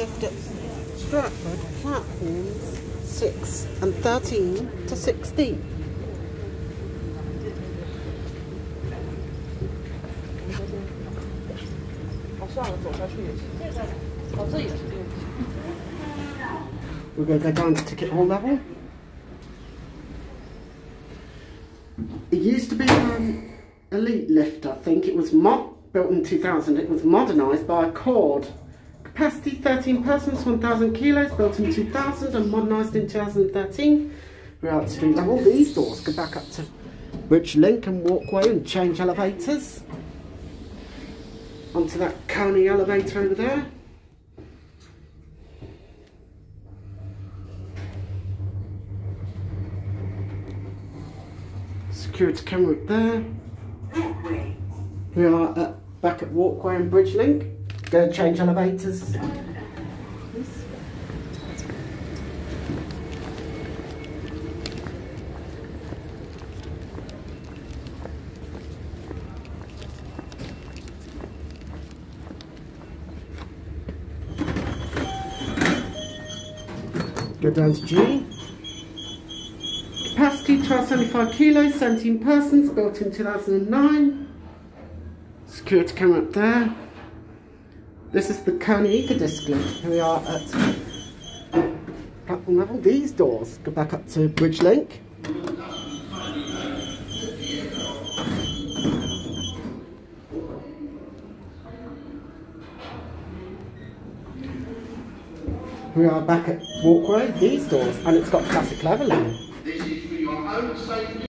lift at Stratford platforms 6 and 13 to 16. We're going to go down to ticket hall level. It used to be an elite lift, I think. It was built in 2000. It was modernised by a Accord. Capacity 13 persons, 1,000 kilos, built in 2000 and modernised in 2013. We're out street level. These doors go back up to Bridge Link and walkway and change elevators. Onto that Kone elevator over there. Security camera up there. We are at, back at walkway and bridge link. Go change elevators. Go down to G. Capacity 1275 kilos, 17 persons, built in 2009. Security camera up there. This is the Ecodisc link. Here we are at platform level. These doors go back up to Bridge Link. We are back at walkway, these doors, and it's got classic leveling.